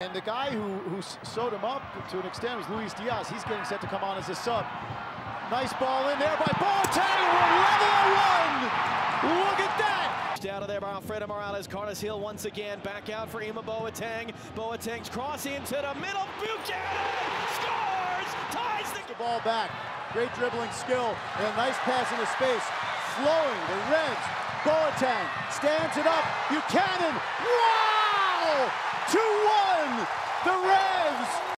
And the guy who, who sewed him up to an extent was Luis Diaz. He's getting set to come on as a sub. Nice ball in there by Boateng. We're level one. Look at that. Out of there by Alfredo Morales. Carles Gil once again back out for Ema Boateng. Boateng's cross into the middle. Buchanan scores. Ties the, the ball back. Great dribbling skill and a nice pass into space. Flowing the Reds. Boateng stands it up. Buchanan. Wow! 2-1. The